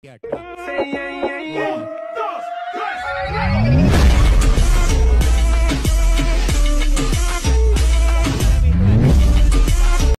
Yeah,